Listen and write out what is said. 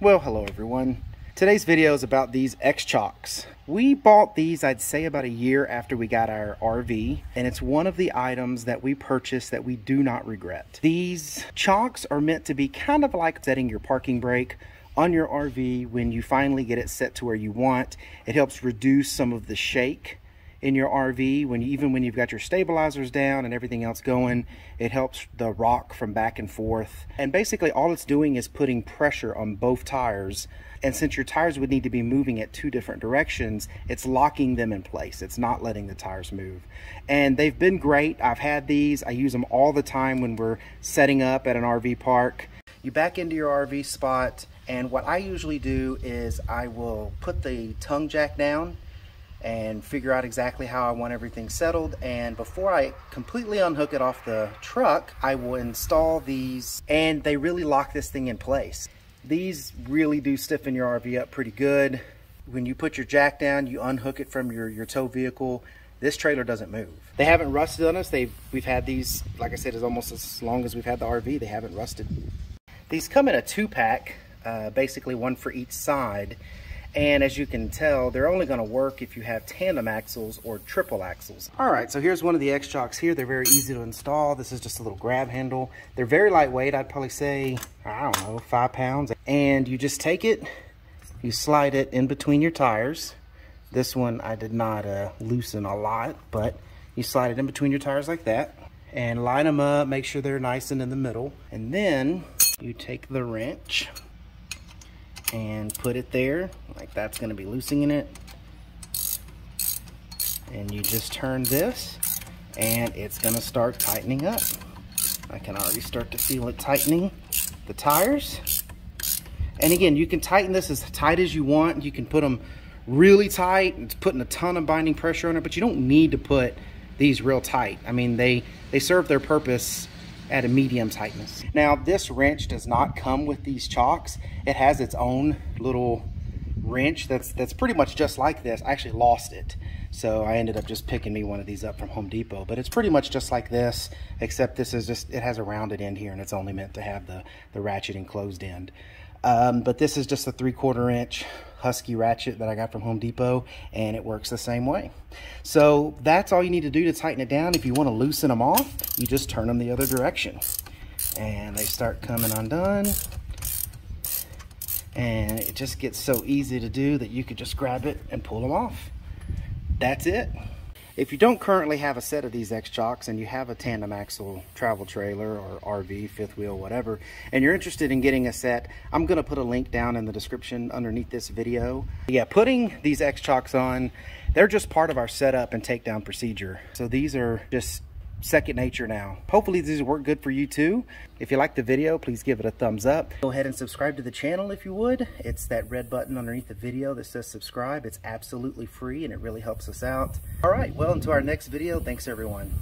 Well, hello everyone. Today's video is about these X-Chocks. We bought these, I'd say about a year after we got our RV, and it's one of the items that we purchased that we do not regret. These chocks are meant to be kind of like setting your parking brake on your RV when you finally get it set to where you want. It helps reduce some of the shake in your RV when you, even when you've got your stabilizers down and everything else going it helps the rock from back and forth. And basically all it's doing is putting pressure on both tires. And since your tires would need to be moving at two different directions it's locking them in place. It's not letting the tires move. And they've been great. I've had these. I use them all the time when we're setting up at an RV park. You back into your RV spot and what I usually do is I will put the tongue jack down and figure out exactly how I want everything settled. And before I completely unhook it off the truck, I will install these and they really lock this thing in place. These really do stiffen your RV up pretty good. When you put your jack down, you unhook it from your, your tow vehicle, this trailer doesn't move. They haven't rusted on us. They've, we've had these, like I said, as almost as long as we've had the RV, they haven't rusted. These come in a two pack, uh, basically one for each side. And as you can tell, they're only gonna work if you have tandem axles or triple axles. All right, so here's one of the X-Chocks here. They're very easy to install. This is just a little grab handle. They're very lightweight. I'd probably say, I don't know, five pounds. And you just take it, you slide it in between your tires. This one I did not uh, loosen a lot, but you slide it in between your tires like that and line them up, make sure they're nice and in the middle. And then you take the wrench and put it there like that's going to be loosening it. And you just turn this and it's going to start tightening up. I can already start to feel it tightening the tires. And again you can tighten this as tight as you want. You can put them really tight it's putting a ton of binding pressure on it but you don't need to put these real tight. I mean they they serve their purpose at a medium tightness. Now this wrench does not come with these chocks. It has its own little wrench that's that's pretty much just like this. I actually lost it. So I ended up just picking me one of these up from Home Depot. But it's pretty much just like this, except this is just, it has a rounded end here and it's only meant to have the, the ratchet enclosed end. Um, but this is just a three quarter inch Husky ratchet that I got from Home Depot and it works the same way. So that's all you need to do to tighten it down. If you want to loosen them off, you just turn them the other direction and they start coming undone. And it just gets so easy to do that you could just grab it and pull them off. That's it. If you don't currently have a set of these X-Chocks and you have a tandem axle travel trailer or RV, fifth wheel, whatever, and you're interested in getting a set, I'm gonna put a link down in the description underneath this video. Yeah, putting these X-Chocks on, they're just part of our setup and takedown procedure. So these are just second nature now. Hopefully these work good for you too. If you like the video, please give it a thumbs up. Go ahead and subscribe to the channel if you would. It's that red button underneath the video that says subscribe. It's absolutely free and it really helps us out. All right, well, until our next video, thanks everyone.